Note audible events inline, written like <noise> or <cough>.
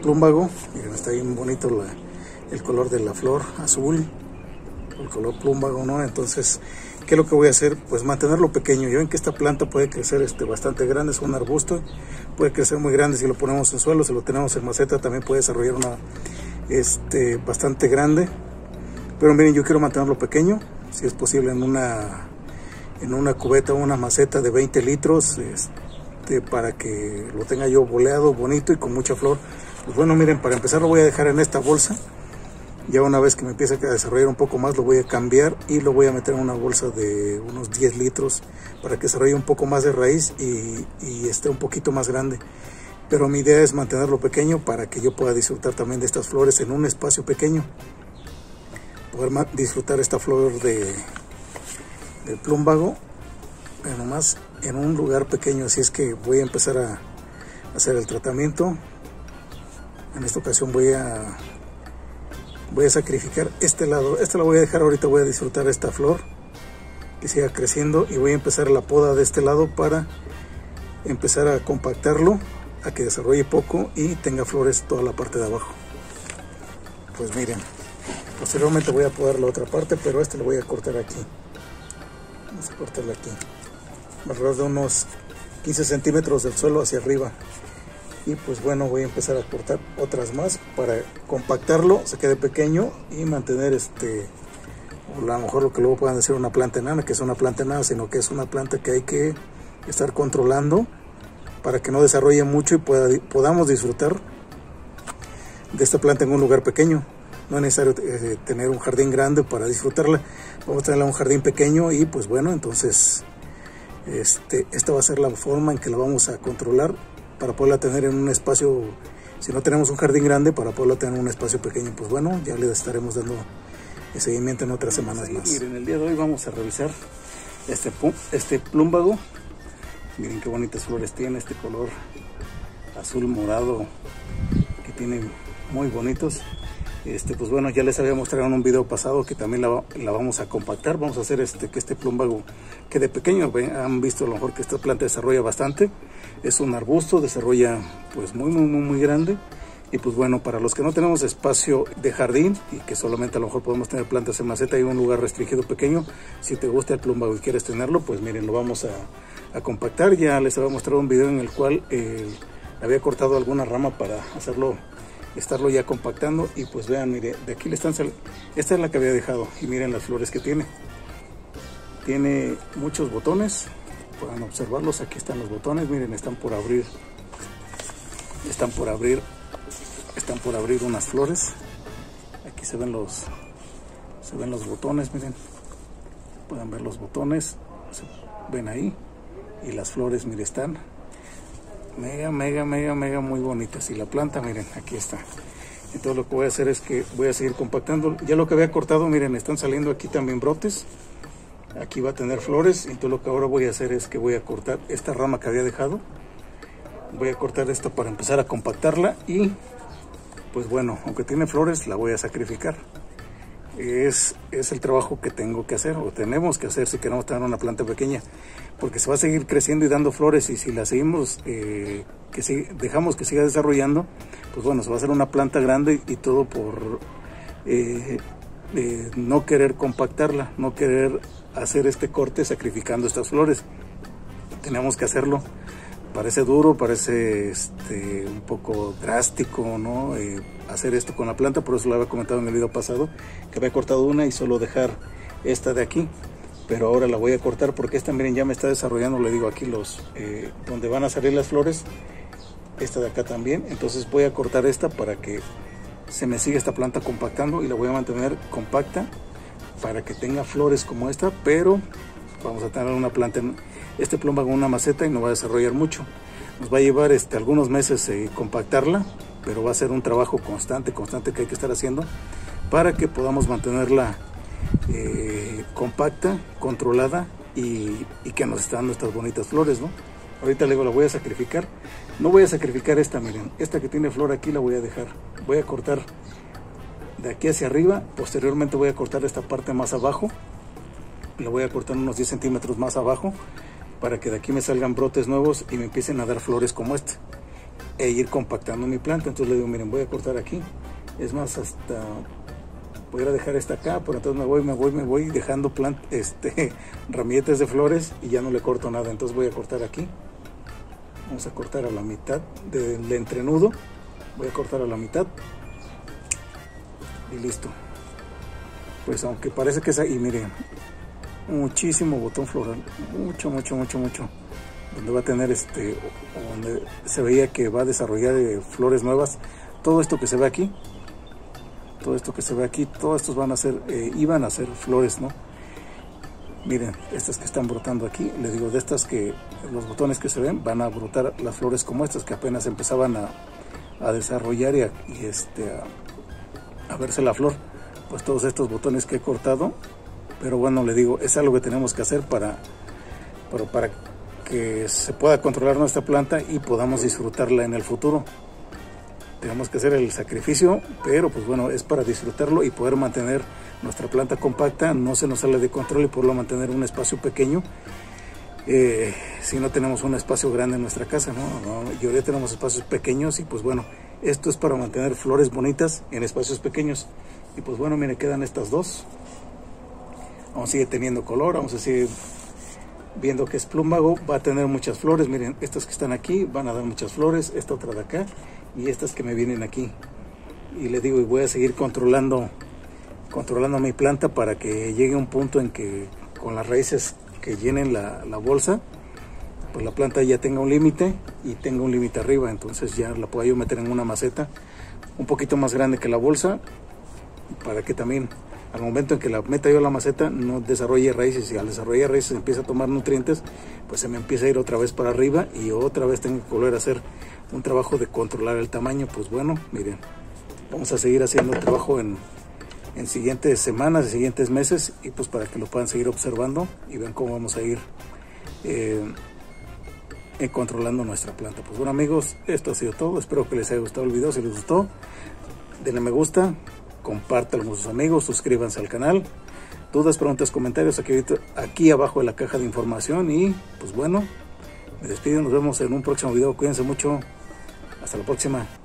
plúmbago. Miren, está bien bonito el color de la flor azul, el color plúmbago, ¿no? Entonces, ¿qué es lo que voy a hacer? Pues mantenerlo pequeño. Ya ven que esta planta puede crecer este, bastante grande, es un arbusto, puede crecer muy grande si lo ponemos en suelo, si lo tenemos en maceta también puede desarrollar una este, bastante grande. Pero miren, yo quiero mantenerlo pequeño, si es posible en una en una cubeta o una maceta de 20 litros este, para que lo tenga yo boleado, bonito y con mucha flor. Pues bueno, miren, para empezar lo voy a dejar en esta bolsa. Ya una vez que me empiece a desarrollar un poco más, lo voy a cambiar y lo voy a meter en una bolsa de unos 10 litros para que desarrolle un poco más de raíz y, esté un poquito más grande. Pero mi idea es mantenerlo pequeño para que yo pueda disfrutar también de estas flores en un espacio pequeño. Poder disfrutar esta flor de, el plúmbago, pero nomás en un lugar pequeño, así es que voy a empezar a hacer el tratamiento. En esta ocasión voy a voy a sacrificar este lado, este lo voy a dejar ahorita, voy a disfrutar esta flor que siga creciendo y voy a empezar la poda de este lado para empezar a compactarlo, a que desarrolle poco y tenga flores toda la parte de abajo. Pues miren, posteriormente voy a podar la otra parte, pero este lo voy a cortar aquí. Vamos a cortarla aquí. Alrededor de unos 15 centímetros del suelo hacia arriba y pues bueno voy a empezar a cortar otras más para compactarlo se quede pequeño y mantener este a lo mejor lo que luego puedan decir una planta enana que es una planta enana sino que es una planta que hay que estar controlando para que no desarrolle mucho y pueda, podamos disfrutar de esta planta en un lugar pequeño no es necesario eh, tener un jardín grande para disfrutarla. Vamos a tenerla un jardín pequeño y pues bueno, entonces este, esta va a ser la forma en que la vamos a controlar para poderla tener en un espacio, si no tenemos un jardín grande, para poderla tener en un espacio pequeño. Pues bueno, ya le estaremos dando el seguimiento en otras semanas más. Miren, el día de hoy vamos a revisar este, este plúmbago. Miren qué bonitas flores tiene, este color azul morado que tiene muy bonitos. Este, pues bueno, ya les había mostrado en un video pasado que también la, vamos a compactar. Vamos a hacer este, que este plumbago quede pequeño. Han visto a lo mejor que esta planta desarrolla bastante. Es un arbusto, desarrolla pues muy, muy, muy, muy grande. Y pues bueno, para los que no tenemos espacio de jardín y que solamente a lo mejor podemos tener plantas en maceta y un lugar restringido pequeño, si te gusta el plumbago y quieres tenerlo, pues miren, lo vamos a, compactar. Ya les había mostrado un video en el cual eh, había cortado alguna rama para hacerlo estarlo ya compactando y pues vean, mire, de aquí le están saliendo, esta es la que había dejado y miren las flores que tiene. Tiene muchos botones, pueden observarlos, aquí están los botones, miren, están por abrir, están por abrir, están por abrir unas flores. Aquí se ven los, se ven los botones, miren, pueden ver los botones, ven ahí y las flores, miren, están mega, mega, mega, mega muy bonitas. Y la planta, miren, aquí está. Entonces lo que voy a hacer es que voy a seguir compactando. Ya lo que había cortado, miren, están saliendo aquí también brotes. Aquí va a tener flores. Entonces lo que ahora voy a hacer es que voy a cortar esta rama que había dejado. Voy a cortar esta para empezar a compactarla y pues bueno, aunque tiene flores, la voy a sacrificar. Es, es el trabajo que tengo que hacer o tenemos que hacer si queremos tener una planta pequeña porque se va a seguir creciendo y dando flores y si la seguimos, eh, que dejamos que siga desarrollando, pues bueno, se va a hacer una planta grande y todo por eh, eh, no querer compactarla, no querer hacer este corte sacrificando estas flores. Tenemos que hacerlo. Parece duro, parece este, un poco drástico, ¿no? hacer esto con la planta, por eso lo había comentado en el video pasado, que había cortado una y solo dejar esta de aquí pero ahora la voy a cortar porque esta miren ya me está desarrollando le digo aquí los eh, donde van a salir las flores esta de acá también entonces voy a cortar esta para que se me siga esta planta compactando y la voy a mantener compacta para que tenga flores como esta pero vamos a tener una planta este plumba con una maceta y no va a desarrollar mucho nos va a llevar este, algunos meses eh, compactarla pero va a ser un trabajo constante constante que hay que estar haciendo para que podamos mantenerla eh, compacta, controlada y, que nos está dando estas bonitas flores, ¿no? Ahorita luego la voy a sacrificar. No voy a sacrificar esta, miren. Esta que tiene flor aquí la voy a dejar. Voy a cortar de aquí hacia arriba. Posteriormente voy a cortar esta parte más abajo. La voy a cortar unos 10 centímetros más abajo para que de aquí me salgan brotes nuevos y me empiecen a dar flores como este. e ir compactando mi planta. Entonces le digo, miren, voy a cortar aquí. Es más, hasta voy a dejar esta acá, pero entonces me voy, me voy, me voy dejando plant, este, <laughs> ramilletes de flores y ya no le corto nada. Entonces voy a cortar aquí. Vamos a cortar a la mitad del entrenudo. Voy a cortar a la mitad. Y listo. Pues aunque parece que es ahí, miren, muchísimo botón floral. Mucho, mucho, mucho, mucho donde va a tener este, donde se veía que va a desarrollar eh, flores nuevas. Todo esto que se ve aquí, todo esto que se ve aquí, todos estos van a ser, eh, iban a ser flores, ¿no? Miren, estas que están brotando aquí, les digo, de estas que los botones que se ven van a brotar las flores como estas que apenas empezaban a, desarrollar y, a, este, a, a verse la flor. Pues todos estos botones que he cortado, pero bueno, le digo, es algo que tenemos que hacer para, para que se pueda controlar nuestra planta y podamos disfrutarla en el futuro. Tenemos que hacer el sacrificio, pero pues bueno, es para disfrutarlo y poder mantener nuestra planta compacta, no se nos sale de control y poderlo mantener un espacio pequeño. Eh, si no tenemos un espacio grande en nuestra casa, ¿no? ¿no? Y tenemos espacios pequeños y pues bueno, esto es para mantener flores bonitas en espacios pequeños. Y pues bueno, miren, quedan estas dos. Vamos a seguir teniendo color, vamos a seguir viendo que es plumbago, va a tener muchas flores. Miren, estas que están aquí van a dar muchas flores, esta otra de acá y estas que me vienen aquí. Y le digo, y voy a seguir controlando, controlando mi planta para que llegue un punto en que con las raíces que llenen la, la bolsa, pues la planta ya tenga un límite y tenga un límite arriba. Entonces ya la puedo yo meter en una maceta un poquito más grande que la bolsa para que también al momento en que la meta yo a la maceta no desarrolle raíces y al desarrollar raíces empieza a tomar nutrientes, pues se me empieza a ir otra vez para arriba y otra vez tengo que volver a hacer un trabajo de controlar el tamaño. Pues bueno, miren, vamos a seguir haciendo el trabajo en, en siguientes semanas, en siguientes meses y pues para que lo puedan seguir observando y vean cómo vamos a ir eh, eh, controlando nuestra planta. Pues bueno amigos, esto ha sido todo. Espero que les haya gustado el video. Si les gustó, denle me gusta, compártanlo con sus amigos, suscríbanse al canal. Dudas, preguntas, comentarios aquí, aquí abajo en la caja de información. Y pues bueno, me despido, nos vemos en un próximo video. Cuídense mucho. Hasta la próxima.